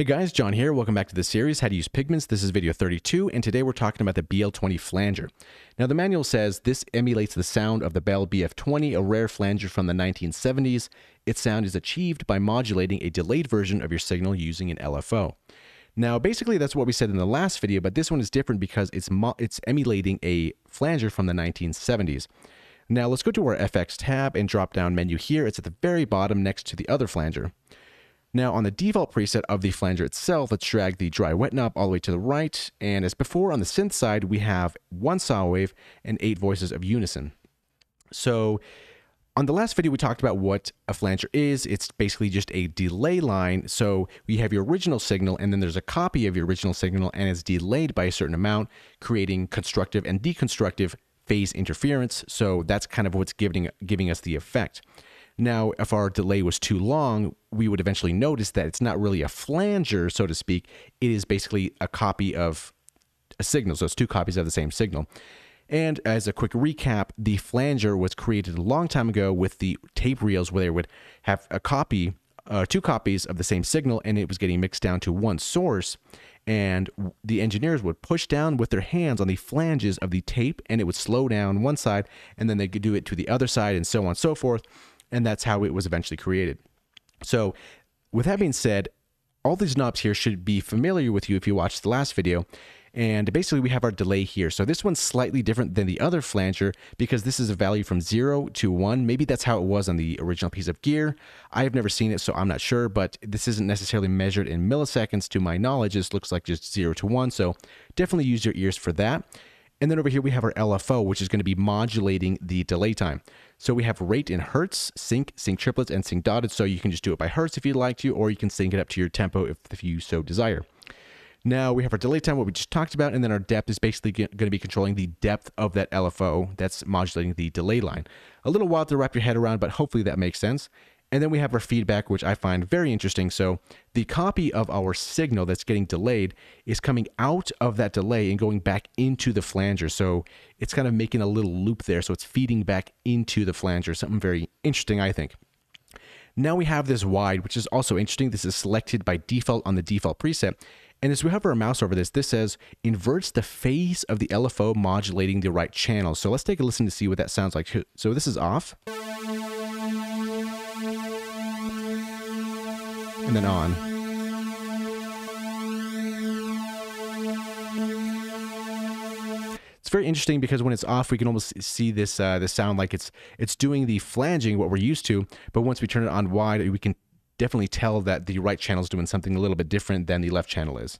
Hey guys, Jon here. Welcome back to the series, How to Use Pigments. This is video 32, and today we're talking about the BL20 flanger. Now the manual says this emulates the sound of the Bel BF20, a rare flanger from the 1970s. Its sound is achieved by modulating a delayed version of your signal using an LFO. Now, basically, that's what we said in the last video, but this one is different because it's it's emulating a flanger from the 1970s. Now, let's go to our FX tab and drop down menu here. It's at the very bottom next to the other flanger. Now on the default preset of the flanger itself, let's drag the dry wet knob all the way to the right. And as before on the synth side, we have one saw wave and eight voices of unison. So on the last video, we talked about what a flanger is. It's basically just a delay line. So we have your original signal, and then there's a copy of your original signal, and it's delayed by a certain amount, creating constructive and deconstructive phase interference. So that's kind of what's giving, giving us the effect. Now, if our delay was too long, we would eventually notice that it's not really a flanger, so to speak. It is basically a copy of a signal. So it's two copies of the same signal. And as a quick recap, the flanger was created a long time ago with the tape reels where they would have a copy, uh, two copies of the same signal, and it was getting mixed down to one source. And the engineers would push down with their hands on the flanges of the tape, and it would slow down one side, and then they could do it to the other side, and so on and so forth and that's how it was eventually created. So, with that being said, all these knobs here should be familiar with you if you watched the last video. And basically we have our delay here. So this one's slightly different than the other flanger because this is a value from zero to one. Maybe that's how it was on the original piece of gear. I have never seen it, so I'm not sure, but this isn't necessarily measured in milliseconds to my knowledge. This looks like just zero to one. So definitely use your ears for that. And then over here we have our LFO, which is going to be modulating the delay time. So we have rate in hertz, sync, sync triplets, and sync dotted. So you can just do it by hertz if you'd like to, or you can sync it up to your tempo if, if you so desire. Now we have our delay time, what we just talked about, and then our depth is basically going to be controlling the depth of that LFO that's modulating the delay line. A little wild to wrap your head around, but hopefully that makes sense. And then we have our feedback, which I find very interesting. So the copy of our signal that's getting delayed is coming out of that delay and going back into the flanger. So it's kind of making a little loop there. So it's feeding back into the flanger. Something very interesting, I think. Now we have this wide, which is also interesting. This is selected by default on the default preset. And as we hover our mouse over this, this says inverts the phase of the LFO modulating the right channel. So let's take a listen to see what that sounds like. So this is off. And then on. It's very interesting because when it's off, we can almost see this uh, sound like it's it's doing the flanging, what we're used to. But once we turn it on wide, we can definitely tell that the right channel is doing something a little bit different than the left channel is.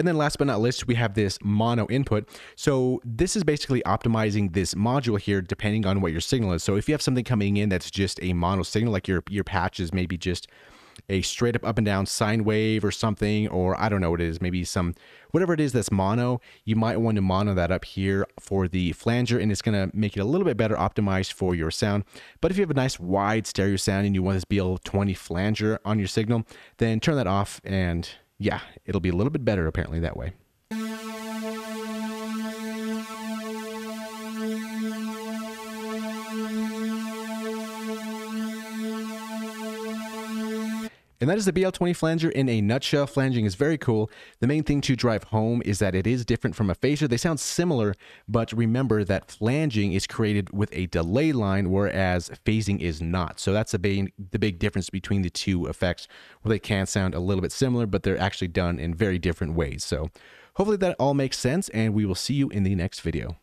And then last but not least, we have this mono input. So this is basically optimizing this module here depending on what your signal is. So if you have something coming in that's just a mono signal, like your, your patch is maybe just a straight up up and down sine wave or something, or I don't know what it is, maybe some, whatever it is that's mono, you might want to mono that up here for the flanger and it's to make it a little bit better optimized for your sound. But if you have a nice wide stereo sound and you want this BL20 flanger on your signal, then turn that off and yeah, it'll be a little bit better apparently that way. And that is the BL20 flanger in a nutshell. Flanging is very cool. The main thing to drive home is that it is different from a phaser. They sound similar, but remember that flanging is created with a delay line, whereas phasing is not. So that's the big, the big difference between the two effects, where they can sound a little bit similar, but they're actually done in very different ways. So hopefully that all makes sense, and we will see you in the next video.